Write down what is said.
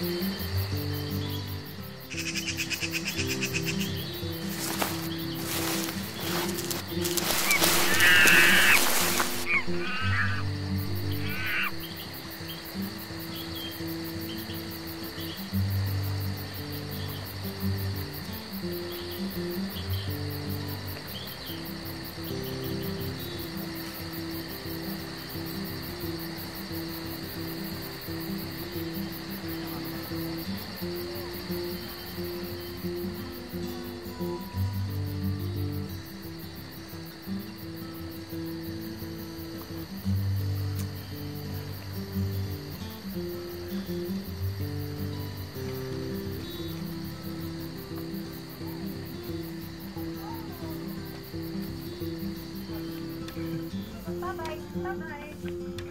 Bye-bye. Bye-bye.